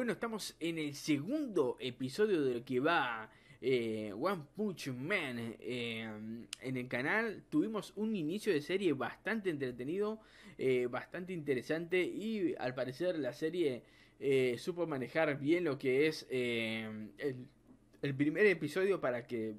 Bueno, estamos en el segundo episodio de lo que va eh, One Punch Man eh, en el canal. Tuvimos un inicio de serie bastante entretenido, eh, bastante interesante y al parecer la serie supo manejar bien lo que es el, el primer episodio para que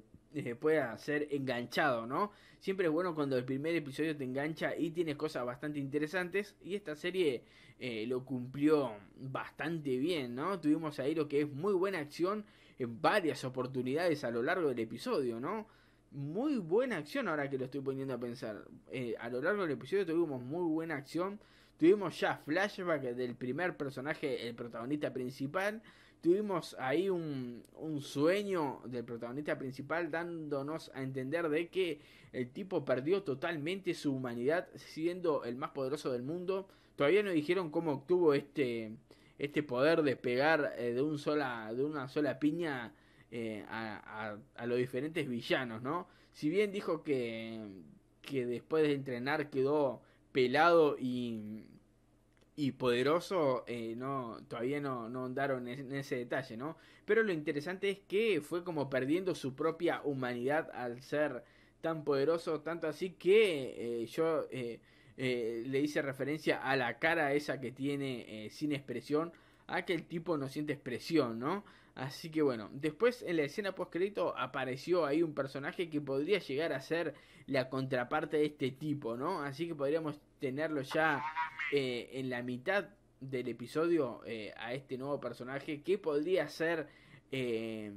pueda ser enganchado, ¿no? Siempre es bueno cuando el primer episodio te engancha y tiene cosas bastante interesantes. Y esta serie eh, lo cumplió bastante bien, ¿no? Tuvimos ahí lo que es muy buena acción en varias oportunidades a lo largo del episodio, ¿no? Muy buena acción ahora que lo estoy poniendo a pensar. Eh, a lo largo del episodio tuvimos muy buena acción. Tuvimos ya flashback del primer personaje, el protagonista principal tuvimos ahí un, un, sueño del protagonista principal dándonos a entender de que el tipo perdió totalmente su humanidad siendo el más poderoso del mundo. Todavía no dijeron cómo obtuvo este, este poder de pegar eh, de, un sola, de una sola piña eh, a, a, los diferentes villanos, ¿no? Si bien dijo que, que después de entrenar quedó pelado y y poderoso, eh, no, todavía no, no andaron en ese detalle, ¿no? Pero lo interesante es que fue como perdiendo su propia humanidad al ser tan poderoso, tanto así que eh, yo eh, le hice referencia a la cara esa que tiene sin expresión, a que el tipo no siente expresión, ¿no? Así que bueno, después en la escena post crédito apareció ahí un personaje que podría llegar a ser la contraparte de este tipo, ¿no? Así que podríamos tenerlo ya eh, en la mitad del episodio eh, a este nuevo personaje que podría ser eh,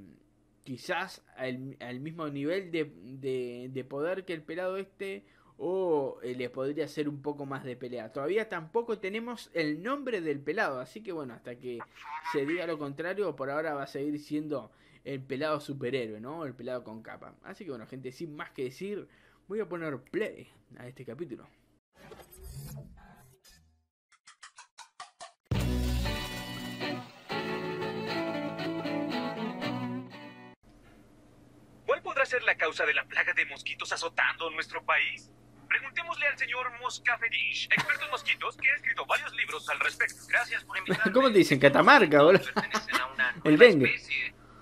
quizás al, mismo nivel de, de, poder que el pelado este o le podría ser un poco más de pelea. Todavía tampoco tenemos el nombre del pelado, así que bueno, hasta que se diga lo contrario, por ahora va a seguir siendo el pelado superhéroe, ¿no? El pelado con capa. Así que bueno, gente, sin más que decir, voy a poner play a este capítulo. ¿Cuál podrá ser la causa de la plaga de mosquitos azotando nuestro país? Preguntémosle al señor Moscafetish, experto en mosquitos, que ha escrito varios libros al respecto. Gracias por invitarme. ¿Cómo te dicen? Catamarca, boludo. El dengue.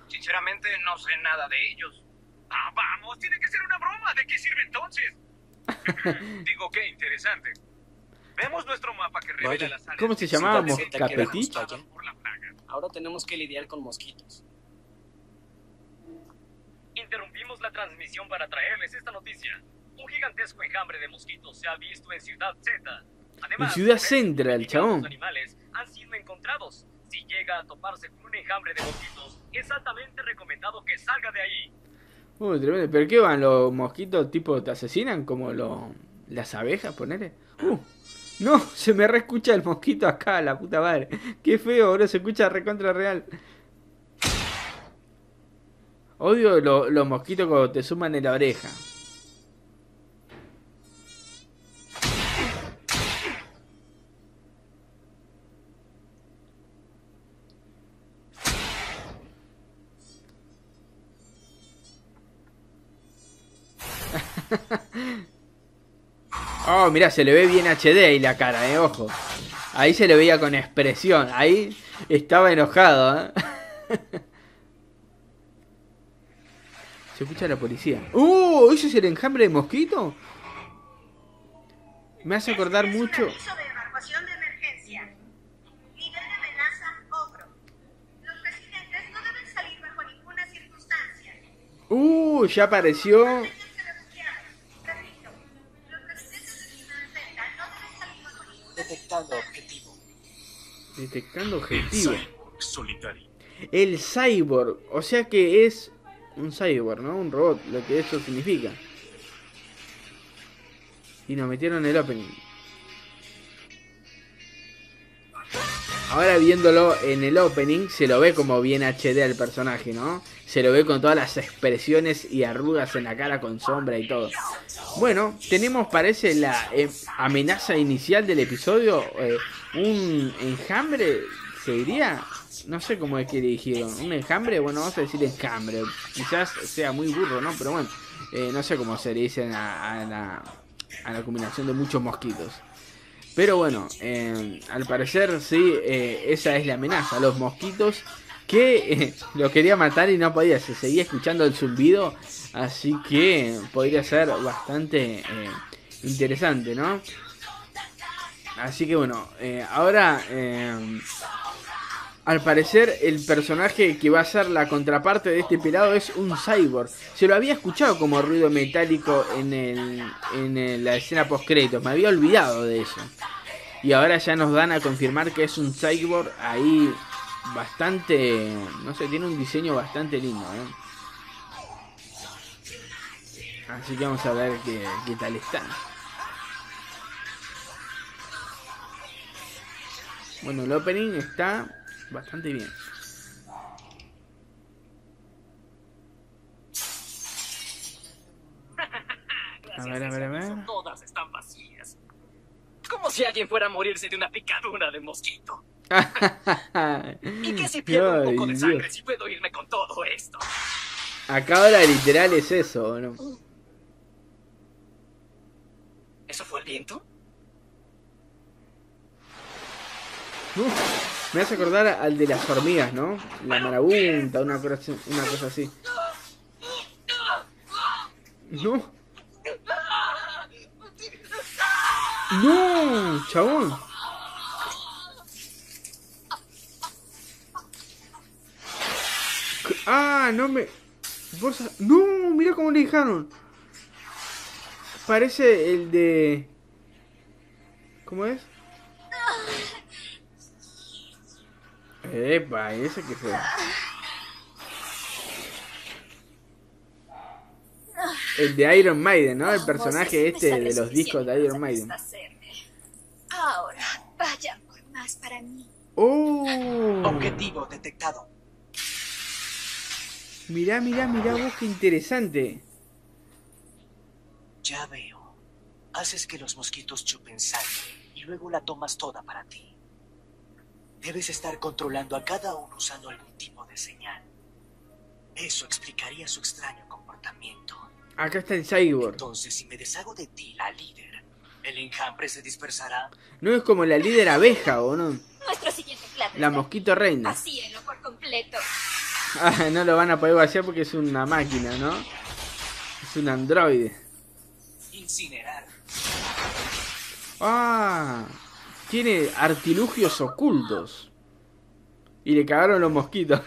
Sinceramente, no sé nada de ellos. Ah, vamos, tiene que ser una broma. ¿De qué sirve entonces? Digo, qué interesante. Vemos nuestro mapa que revela las áreas ¿Cómo se llamaba? ¿Moscafetish? Ahora tenemos que lidiar con mosquitos. Interrumpimos la transmisión para traerles esta noticia. Un gigantesco enjambre de mosquitos se ha visto en Ciudad Z. Además, en Ciudad Central, chabón. animales han sido encontrados. Si llega a toparse con un enjambre de mosquitos, es altamente recomendado que salga de ahí. Uy, tremendo. ¿Pero qué van? ¿Los mosquitos tipo te asesinan? ¿Como lo, las abejas, ponele? Uh, no, se me reescucha el mosquito acá, la puta madre. Qué feo, ahora se escucha recontra real. Odio los mosquitos cuando te suman en la oreja. Oh, mira, se le ve bien HD ahí la cara, eh, ojo. Ahí se le veía con expresión. Ahí estaba enojado, ¿eh? Se escucha la policía. ¡Uh! ¿Ese es el enjambre de mosquito? Me hace acordar mucho. Uh, ya apareció. Detectando objetivo. Detectando objetivo. Solitario. El cyborg, o sea que es un cyborg, ¿no? Un robot, lo que eso significa. Y nos metieron el opening. Ahora viéndolo en el opening, se lo ve como bien HD al personaje, ¿no? Se lo ve con todas las expresiones y arrugas en la cara con sombra y todo. Bueno, tenemos, parece, la eh, amenaza inicial del episodio. Eh, un enjambre, se diría. No sé cómo es que le dijeron. Un enjambre, bueno, vamos a decir enjambre. Quizás sea muy burro, ¿no? Pero bueno, eh, no sé cómo se le dicen a, la, a la combinación de muchos mosquitos. Pero bueno, eh, al parecer sí, eh, esa es la amenaza. Los mosquitos que eh, lo quería matar y no podía, se seguía escuchando el zumbido. Así que podría ser bastante interesante, ¿no? Así que bueno, ahora al parecer el personaje que va a ser la contraparte de este pelado es un cyborg. Se lo había escuchado como ruido metálico en, el, en la escena post créditos, me había olvidado de eso. Y ahora ya nos dan a confirmar que es un cyborg ahí bastante, no sé, tiene un diseño bastante lindo. ¿eh? Así que vamos a ver qué, qué tal está. Bueno, el opening está bastante bien. A ver, a ver, a ver. Todas están vacías. Como si alguien fuera a morirse de una picadura de mosquito. ¿Y qué si pierdo un poco de sangre si puedo irme con todo esto? Acá ahora literal es eso, ¿no? ¿Eso fue el viento? Me hace acordar al de las hormigas, ¿no? La marabunta, una cosa, una cosa así. No. No, chabón. Ah, no me... No, mira cómo le dejaron. Parece el de... ¿Cómo es? Epa, ese que fue. El de Iron Maiden, ¿no? El personaje este de los discos de Iron Maiden. Ahora, vaya por más para mí. Oh. Objetivo detectado. Mirá, mirá, mirá vos qué interesante. Ya veo. Haces que los mosquitos chupen sangre y luego la tomas toda para ti. Debes estar controlando a cada uno usando algún tipo de señal. Eso explicaría su extraño comportamiento. Acá está el cyborg. Entonces, si me deshago de ti, la líder, ¿el enjambre se dispersará? No es como la líder abeja, ¿o no? Nuestro siguiente plato La mosquito reina. Vacíenlo por completo. Ah, no lo van a poder vaciar porque es una máquina, ¿no? Es un androide. Incinerar. Ah tiene artilugios ocultos. Y le cagaron los mosquitos.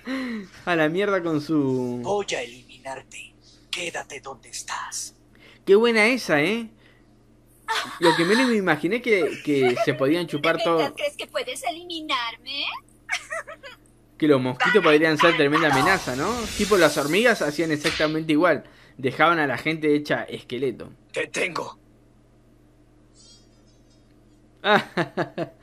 a la mierda con su... Voy a eliminarte. Quédate donde estás. Qué buena esa, ¿eh? Lo que menos me imaginé que, que se podían chupar todo. ¿Crees que puedes eliminarme? que los mosquitos podrían ser tremenda amenaza, ¿no? Tipo las hormigas hacían exactamente igual. Dejaban a la gente hecha esqueleto. Te tengo.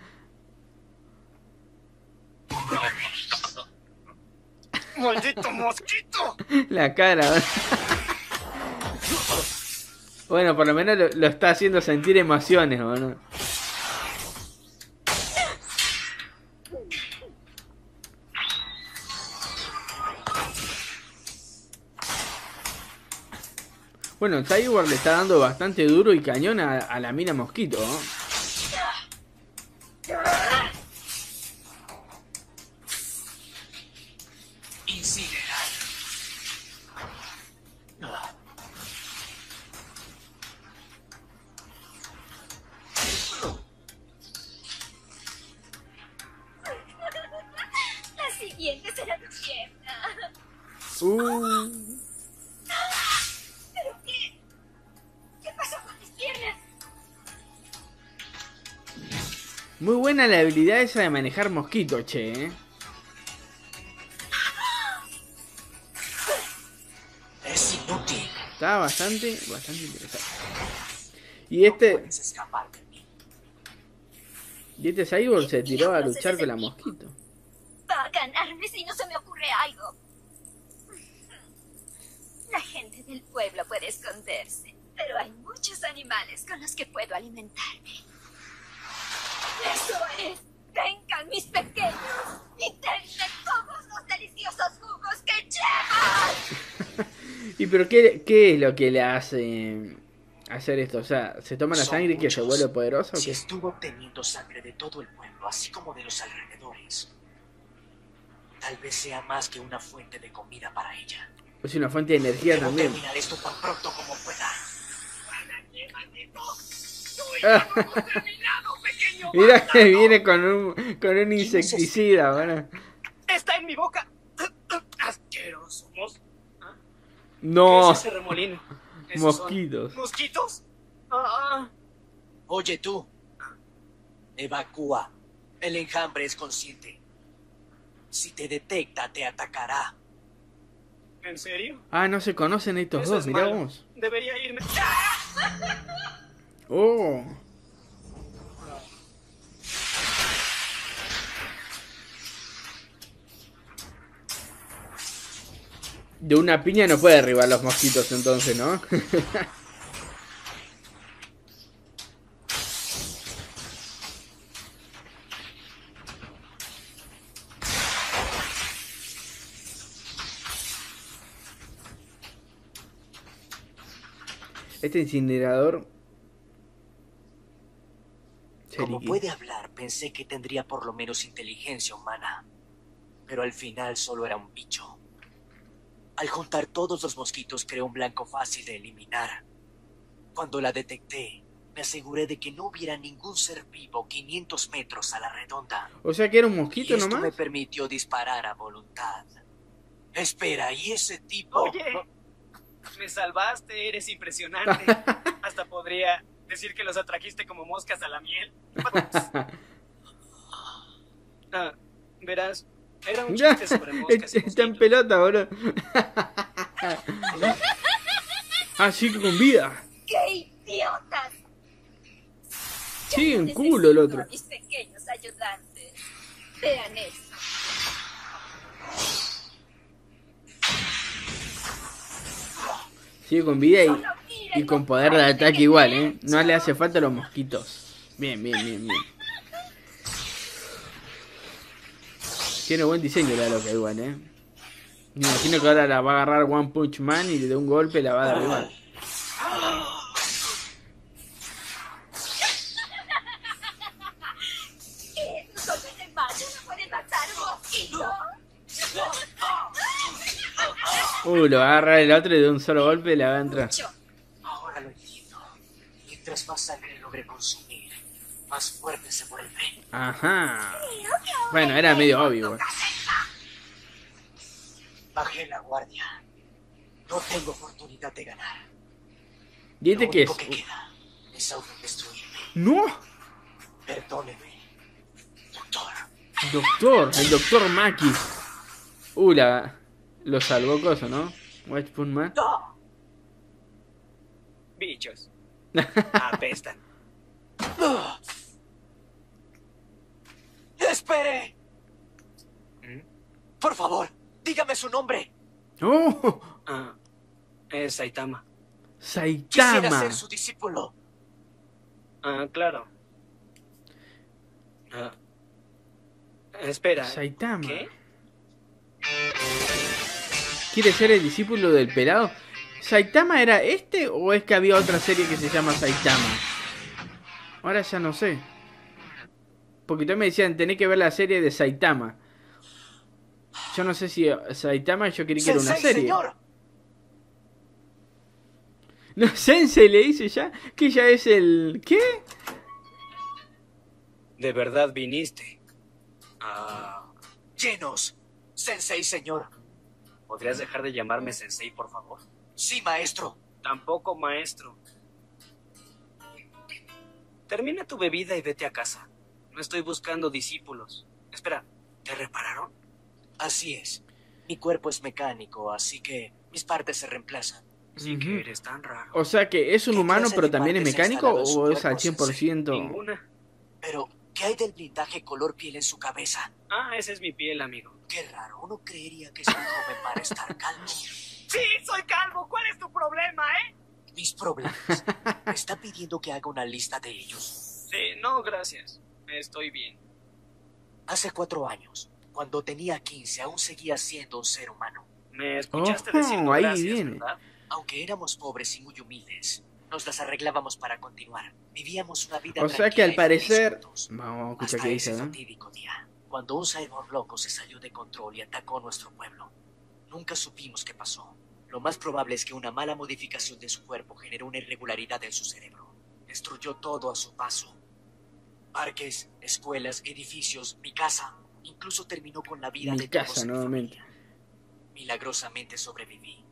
¡Maldito mosquito! La cara. Bueno, por lo menos lo, está haciendo sentir emociones, ¿no? Bueno, Cyborg le está dando bastante duro y cañón a, a la mina mosquito, ¿no? Muy buena la habilidad esa de manejar mosquito, che, ¿eh? Es inútil. Está bastante, bastante interesante. Y este... Y este cyborg se tiró a luchar con la mosquito. Va a ganarme si no se me ocurre algo. La del pueblo puede esconderse, pero hay muchos animales con los que puedo alimentarme. Eso es. Vengan mis pequeños y denme todos los deliciosos jugos que llevan. ¿Y pero qué, qué es lo que le hace hacer esto? O sea, ¿se toma la sangre y que se vuelve poderoso? Si estuvo obteniendo sangre de todo el pueblo, así como de los alrededores. Tal vez sea más que una fuente de comida para ella. Es una fuente de energía Debo también. esto tan pronto como pueda. Mira que viene con un, con un insecticida, bueno. Está en mi boca. Asqueroso. Mos- No, ¿Qué es ese remolino? ¿Esos son mosquitos. ¿Mosquitos? Ah, Oye tú. Evacúa. El enjambre es consciente. Si te detecta, te atacará. ¿En serio? Ah, no se conocen estos Eso dos, es mirá vos. Debería irme. Oh. De una piña no puede derribar los mosquitos entonces, ¿no? Este incinerador... Como puede hablar, pensé que tendría por lo menos inteligencia humana. Pero al final solo era un bicho. Al juntar todos los mosquitos creó un blanco fácil de eliminar. Cuando la detecté, me aseguré de que no hubiera ningún ser vivo 500 metros a la redonda. O sea que era un Y mosquito esto me permitió disparar a voluntad. Espera, ¿y ese tipo? Oye, me salvaste, eres impresionante. Hasta podría decir que los atrajiste como moscas a la miel. Ah, verás, era un chiste sobre moscas Está en pelota, boludo. ah, sí, que con vida. ¡Qué idiotas! Sí, en culo el otro. a mis pequeños ayudantes. Vean eso. Sigue con vida y, y con poder de ataque que igual, ¿eh? No le hace falta a los mosquitos. Bien, bien, bien, bien. Tiene buen diseño la loca igual, ¿eh? Me imagino que ahora la va a agarrar One Punch Man y de un golpe la va a derribar. ¿Qué? ¿Tus golpes de macho no pueden matar un mosquito? Uh, lo va a agarrar el otro y de un solo golpe la va a entrar. Ahora lo entiendo. Mientras más sangre logre consumir, más fuerte se vuelve. Ajá. Bueno, era medio obvio, güey. Bajé la guardia. No tengo oportunidad de ganar. ¿Y este es? único que queda es autodestruirme. ¡No! Perdóneme, doctor. Doctor, el doctor Maki. Uh, la... Lo salvó cosa, ¿no? White Spoon Man. ¡No! Bichos. Apestan. ¡Espere! ¿Mm? Por favor, dígame su nombre. ¡Oh! Ah, es Saitama. Quisiera Saitama. ser su discípulo. Ah, claro. Ah. Espera. Saitama. ¿Qué? ¿Quiere ser el discípulo del pelado? ¿Saitama era este o es que había otra serie que se llama Saitama? Ahora ya no sé. Porque todos me decían, tenés que ver la serie de Saitama. Yo no sé si Saitama yo creí que era una Sensei, serie. señor. No, Sensei le dice ya que ya es el... ¿Qué? De verdad viniste. Ah, Llenos. Sensei, señor. ¿Podrías dejar de llamarme sensei, por favor? Sí, maestro. Tampoco, maestro. Termina tu bebida y vete a casa. No estoy buscando discípulos. Espera, ¿te repararon? Así es. Mi cuerpo es mecánico, así que mis partes se reemplazan. Sí que eres tan raro. O sea que es un ¿Qué humano pero también es mecánico o es al cuerpo, Sensei? 100%... Ninguna. Pero, ¿qué hay del blindaje color piel en su cabeza? Ah, esa es mi piel, amigo. Qué raro, uno creería que es un joven para estar calmo. Sí, soy calvo. ¿Cuál es tu problema, eh? Mis problemas. Me está pidiendo que haga una lista de ellos. Sí, no, gracias. Estoy bien. Hace cuatro años, cuando tenía 15, aún seguía siendo un ser humano. Me escuchaste Ojo, decir ahí gracias, viene. ¿verdad? Aunque éramos pobres y muy humildes, nos las arreglábamos para continuar. Vivíamos una vida O sea que al parecer... Vamos a escuchar qué dice, ¿no? día, cuando un cyborg loco se salió de control y atacó nuestro pueblo. Nunca supimos qué pasó. Lo más probable es que una mala modificación de su cuerpo generó una irregularidad en su cerebro. Destruyó todo a su paso. Parques, escuelas, edificios, mi casa. Incluso terminó con la vida Mi de casa, nuevamente. Milagrosamente sobreviví.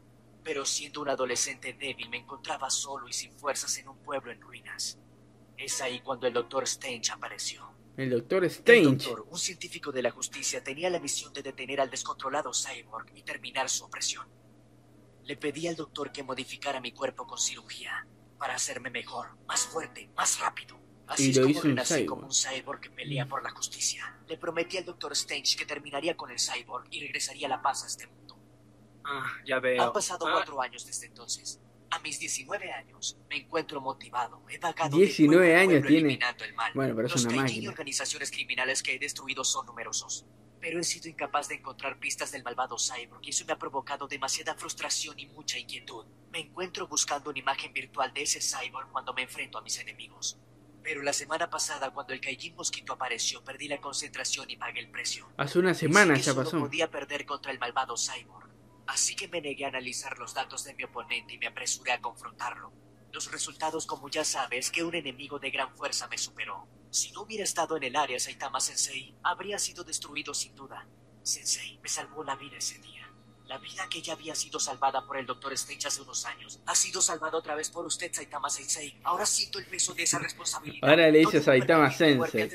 Pero siendo un adolescente débil me encontraba solo y sin fuerzas en un pueblo en ruinas. Es ahí cuando el doctor Stange apareció. El doctor El Strange. doctor, un científico de la justicia, tenía la misión de detener al descontrolado cyborg y terminar su opresión. Le pedí al doctor que modificara mi cuerpo con cirugía para hacerme mejor, más fuerte, más rápido. Así Y es lo como hizo un renací como un cyborg que pelea por la justicia. Le prometí al doctor Stange que terminaría con el cyborg y regresaría la paz a este mundo. Ah, ya veo. Han pasado Ah, cuatro años desde entonces. A mis 19 años me encuentro motivado. He vagado 19 de años tiene. eliminando el mal. Bueno, pero es Los una Kaijin y organizaciones criminales que he destruido son numerosos. Pero he sido incapaz de encontrar pistas del malvado Cyborg y eso me ha provocado demasiada frustración y mucha inquietud. Me encuentro buscando una imagen virtual de ese Cyborg cuando me enfrento a mis enemigos. Pero la semana pasada, cuando el Kaijin Mosquito apareció, perdí la concentración y pagué el precio. Hace una semana ya solo pasó. podía perder contra el malvado Cyborg. Así que me negué a analizar los datos de mi oponente y me apresuré a confrontarlo. Los resultados, como ya sabes, que un enemigo de gran fuerza me superó. Si no hubiera estado en el área Saitama Sensei, habría sido destruido sin duda. Sensei me salvó la vida ese día. La vida que ya había sido salvada por el Dr. Strange hace unos años ha sido salvada otra vez por usted, Saitama Sensei. Ahora siento el peso de esa responsabilidad. Ahora le No dice debo Saitama Sensei.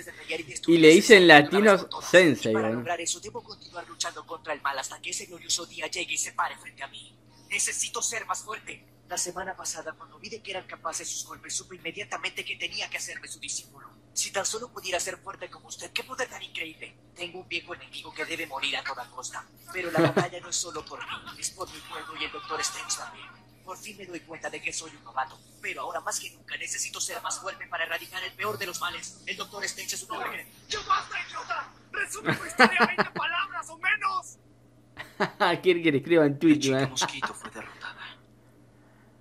Y le dicen latinos. Sensei, para lograr eso, debo continuar luchando contra el mal hasta que ese glorioso día llegue y se pare frente a mí. Necesito ser más fuerte. La semana pasada, cuando vi de que eran capaces sus golpes, supe inmediatamente que tenía que hacerme su discípulo. Si tan solo pudiera ser fuerte como usted, qué poder tan increíble. Tengo un viejo enemigo que debe morir a toda costa. Pero la batalla no es solo por mí, es por mi pueblo y el doctor Strange también. Por fin me doy cuenta de que soy un novato, pero ahora más que nunca necesito ser más fuerte para erradicar el peor de los males. El doctor Strange es un hombre que... ¡Ya basta, idiota! ¡Resume tu historia en 20 palabras o menos! Quiere que le escriba en La Twitter. chica ¿eh? mosquito fue derrotada.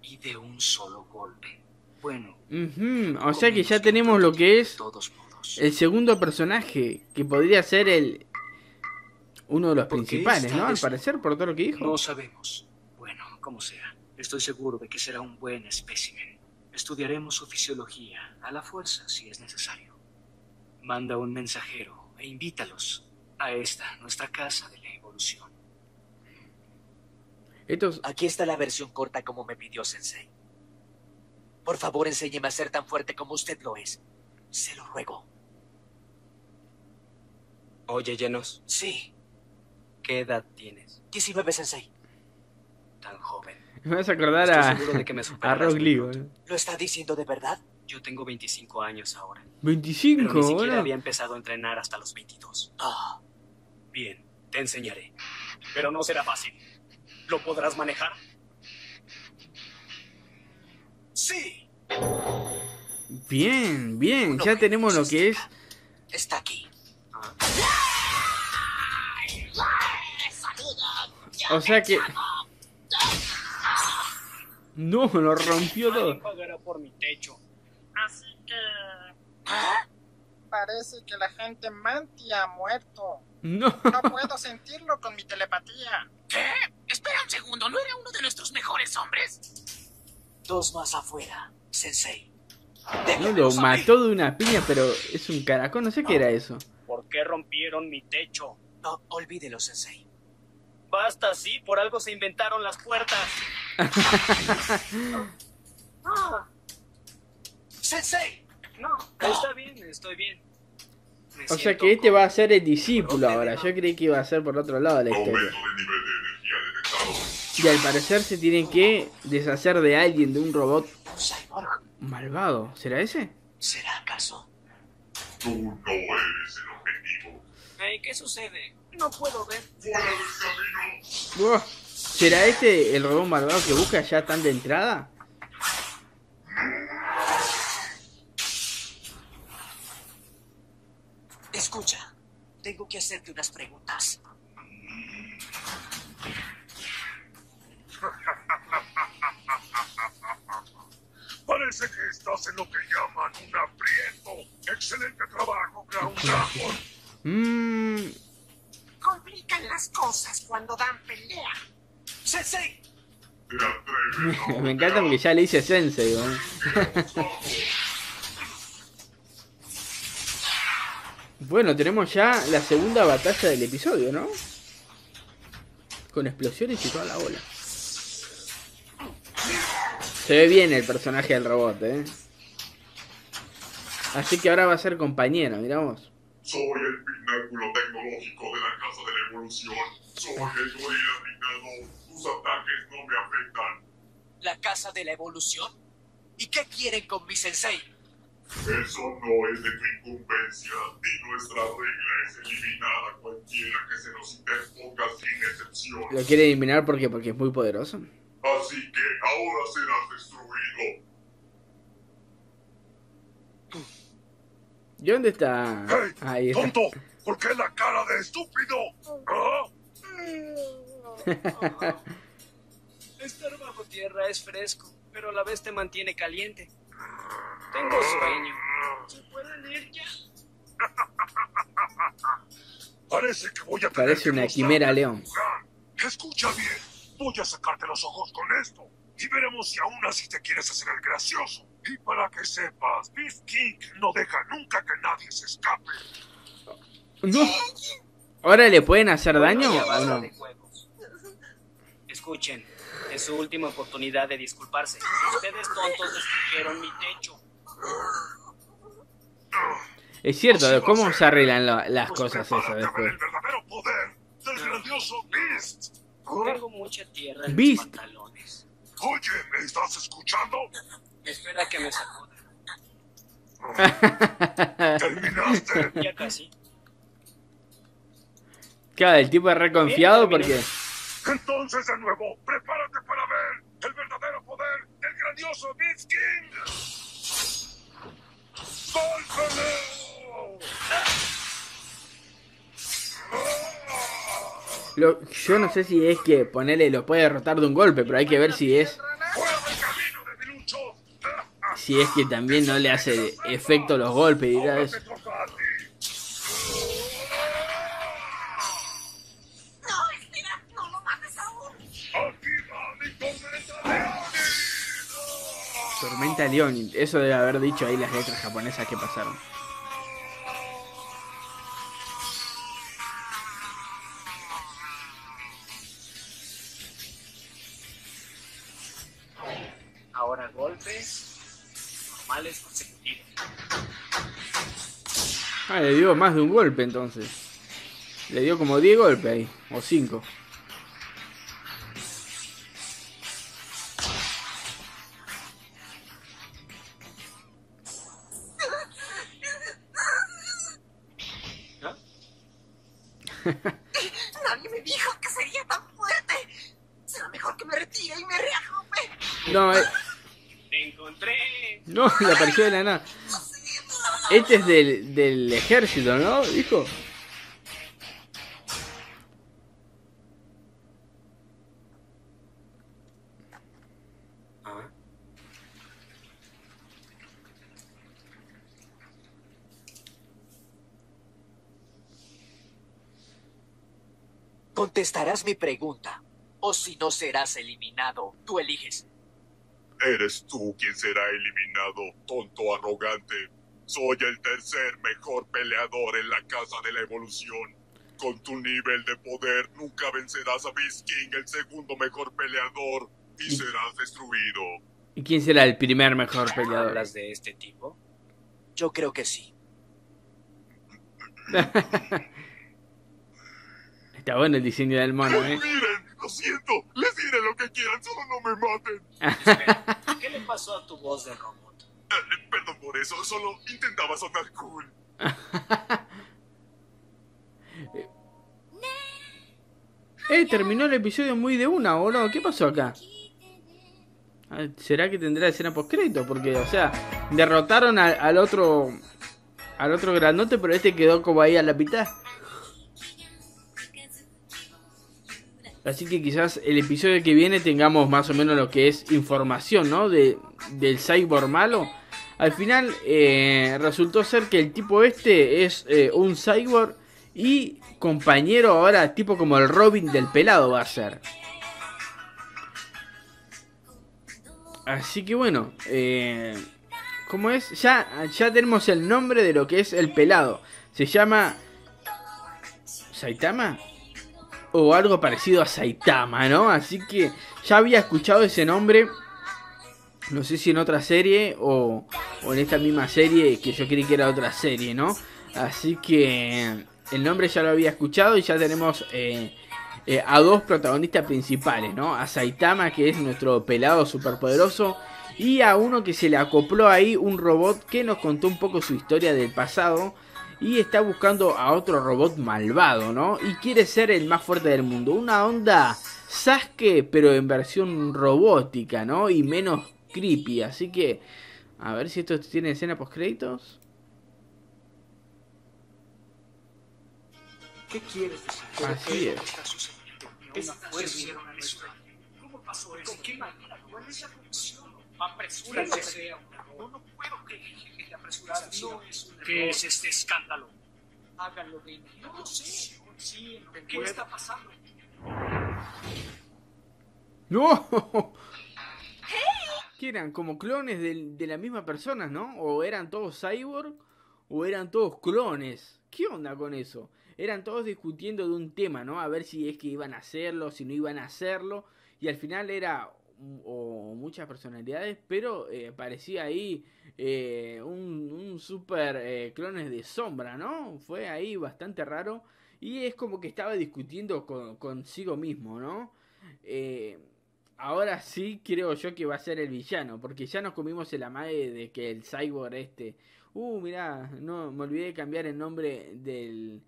Y de un solo golpe. Bueno, Ujú, O sea que ya tenemos lo que es todos modos. el segundo personaje, que podría ser el uno de los ¿Por qué principales, ¿no? Al parecer, por todo lo que dijo. No sabemos. Bueno, como sea. Estoy seguro de que será un buen espécimen. Estudiaremos su fisiología a la fuerza si es necesario. Manda un mensajero e invítalos a esta, nuestra casa de la evolución. Estos, Aquí está la versión corta como me pidió Sensei. Por favor, enséñeme a ser tan fuerte como usted lo es. Se lo ruego. Oye, Llenos, Sí, ¿qué edad tienes? 19 Sensei. Tan joven. me vas a acordar Estoy a, seguro de que me a Rock Lee. ¿Lo está diciendo de verdad? Yo tengo 25 años ahora. 25, Pero ni siquiera había empezado a entrenar hasta los 22. Ah, Bien, te enseñaré. Pero no será fácil. ¿Lo podrás manejar? Sí. Bien, bien, Uno ya tenemos lo que es. Está aquí. O sea que. No, lo rompió todo. pagará por mi techo. Así que... Parece que la gente Manti ha muerto. No. No puedo sentirlo con mi telepatía. Espera un segundo, ¿no era uno de nuestros mejores hombres? Dos más afuera, Sensei. No lo mató de una piña, pero es un caracol, no sé qué era eso. ¿Por qué rompieron mi techo? No, olvídelo, Sensei. Basta, sí, por algo se inventaron las puertas. ¡Sensei! No, está bien, estoy bien. Me O sea que este va a ser el discípulo ahora. Yo creí que iba a ser por otro lado de la historia. Y al parecer se tiene que deshacer de alguien, de un robot ¿Un cyborg? malvado. ¿Será ese? ¿Será acaso? Tú no eres el objetivo. Ey, ¿Qué sucede? No puedo ver. Fuera del camino. Buah. ¿Será este el robot malvado que busca ya tan de entrada? Escucha, tengo que hacerte unas preguntas. Para Parece que estás en lo que llaman un aprieto. Excelente trabajo, Ground Dragon. Mmm. Complican las cosas cuando dan pelea. ¡Sensei! Me encanta porque ya le hice Sensei, weón. Bueno, tenemos ya la segunda batalla del episodio, ¿no? Con explosiones y toda la bola. Se ve bien el personaje del robot, ¿eh? Así que ahora va a ser compañera, miramos. Soy el pináculo tecnológico de la Casa de la Evolución. Soy el gorila minado. Tus ataques no me afectan. ¿La casa de la evolución? ¿Y qué quieren con mi sensei? Eso no es de tu incumbencia. Y nuestra regla es eliminar a cualquiera que se nos interponga sin excepción. Lo quiere eliminar porque porque es muy poderoso. Así que ahora serás destruido. ¿Y dónde está? ¡Hey! Ahí está. ¡Tonto! ¿Por qué la cara de estúpido? ¿Ah? Estar bajo tierra es fresco, pero a la vez te mantiene caliente. Tengo sueño. ¿Se pueden ir ya? Parece que voy a tener Parece una quimera león. Escucha bien. Voy a sacarte los ojos con esto. Y veremos si aún así te quieres hacer el gracioso. Y para que sepas, Beef King no deja nunca que nadie se escape. No. ¿Ahora le pueden hacer daño o no? Escuchen, es su última oportunidad de disculparse. Ustedes tontos destruyeron mi techo. Es cierto, ¿cómo se arreglan la- las Pues cosas esas después? el verdadero poder del grandioso Beast. Tengo mucha tierra en mis pantalones. Oye, ¿me estás escuchando? Espera que me sacuda. ¿Terminaste? Ya casi. Claro, el tipo es reconfiado porque... Entonces, de nuevo, prepárate para ver el verdadero poder del grandioso Beast King. ¡Gólpelo! Lo- yo no sé si es que ponerle lo puede derrotar de un golpe, pero hay que ver si es si es que también no le hace efecto los golpes. dirás. Tormenta León, eso debe haber dicho ahí las letras japonesas que pasaron. Le dio más de un golpe entonces. Le dio como 10 golpes ahí, o 5. Nadie me dijo que sería tan fuerte. Será mejor que me retire y me reagrupe. No, eh, ¡Te encontré! no, le apareció de la nada. Este es del, del ejército, ¿no? Dijo. Ah, Contestarás mi pregunta. O si no serás eliminado, tú eliges. Eres tú quien será eliminado, tonto arrogante. Soy el tercer mejor peleador en la Casa de la Evolución. Con tu nivel de poder nunca vencerás a Beast King, el segundo mejor peleador, y Y- serás destruido. ¿Y quién será el primer mejor peleador? ¿Hablas de este tipo? Yo creo que sí. Está bueno el diseño del mono, ¿eh? Miren, lo siento, les diré lo que quieran, solo no me maten. Espera, ¿qué le pasó a tu voz de robot? Eh, perdón por eso, solo intentaba sonar cool. Eh, terminó el episodio muy de una, boludo. ¿Qué pasó acá? Ah, ¿Será que tendrá escena postcrédito? Porque, o sea, derrotaron al, al otro. Al otro grandote, pero este quedó como ahí a la mitad. Así que quizás el episodio que viene tengamos más o menos lo que es información, ¿no? De, del cyborg malo. Al final eh, resultó ser que el tipo este es eh, un cyborg y compañero ahora, tipo como el Robin del pelado va a ser. Así que bueno, eh, ¿cómo es? Ya, ya tenemos el nombre de lo que es el pelado. Se llama Saitama o algo parecido a Saitama, ¿no? Así que ya había escuchado ese nombre. No sé si en otra serie o, o en esta misma serie que yo creí que era otra serie, ¿no? Así que el nombre ya lo había escuchado y ya tenemos eh, eh, a dos protagonistas principales, ¿no? A Saitama, que es nuestro pelado superpoderoso, y a uno que se le acopló ahí un robot que nos contó un poco su historia del pasado y está buscando a otro robot malvado, ¿no? Y quiere ser el más fuerte del mundo. Una onda Sasuke, pero en versión robótica, ¿no? Y menos creepy. Así que, a ver si esto tiene escena post créditos. ¿Qué quieres decir? Así es. Es ¿Cómo pasó eso? ¿Con qué manera? ¿Cuál es la función? Apresúrate. No, no puedo creer que es ¿Qué este escándalo? Háganlo de No lo sé. Sí, ¿qué está pasando? ¡No! Que eran como clones de, de la misma persona, ¿no? O eran todos cyborg o eran todos clones. ¿Qué onda con eso? Eran todos discutiendo de un tema, ¿no? A ver si es que iban a hacerlo, si no iban a hacerlo. Y al final era o muchas personalidades, pero eh, parecía ahí eh, un, super eh, clones de sombra, ¿no? Fue ahí bastante raro y es como que estaba discutiendo con, consigo mismo, ¿no? ahora sí creo yo que va a ser el villano, porque ya nos comimos el amague de que el cyborg este, uh, mirá, no, me olvidé de cambiar el nombre del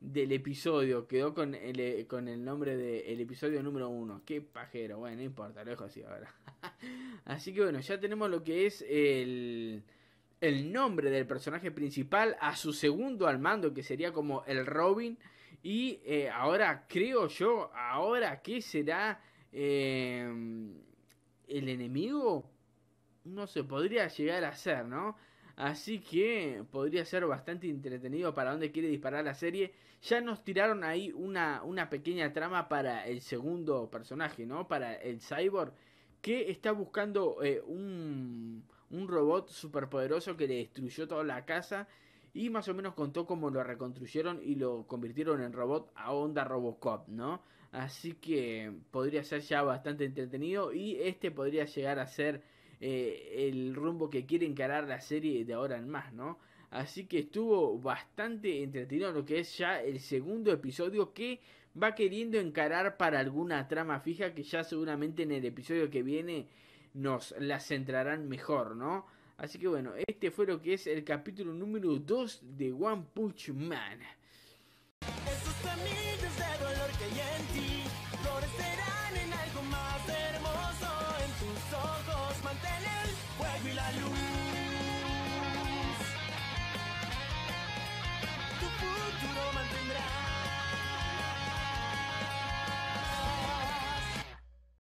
del episodio. Quedó con el, eh, con el nombre del episodio número uno. Qué pajero. Bueno, no importa, lo dejo así ahora. así que bueno, ya tenemos lo que es el, el nombre del personaje principal. A su segundo al mando, que sería como el Robin. Y eh, ahora creo yo, ahora qué será eh, el enemigo. No se podría llegar a ser, ¿no? Así que podría ser bastante entretenido para dónde quiere disparar la serie. Ya nos tiraron ahí una, una pequeña trama para el segundo personaje, ¿no? Para el cyborg. Que está buscando eh, un, un robot superpoderoso que le destruyó toda la casa. Y más o menos contó cómo lo reconstruyeron y lo convirtieron en robot a onda Robocop, ¿no? Así que podría ser ya bastante entretenido. Y este podría llegar a ser eh, el rumbo que quiere encarar la serie de ahora en más, ¿no? Así que estuvo bastante entretenido lo que es ya el segundo episodio que va queriendo encarar para alguna trama fija que ya seguramente en el episodio que viene nos la centrarán mejor, ¿no? Así que bueno, este fue lo que es el capítulo número 2 de One Punch Man. Esos de dolor que hay en ti florecerán en algo más hermoso en tus ojos y la luz. Tu futuro mantendrás.